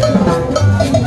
「今度は」